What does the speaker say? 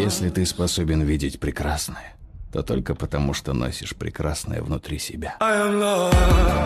Если ты способен видеть прекрасное, то только потому, что носишь прекрасное внутри себя. I am love.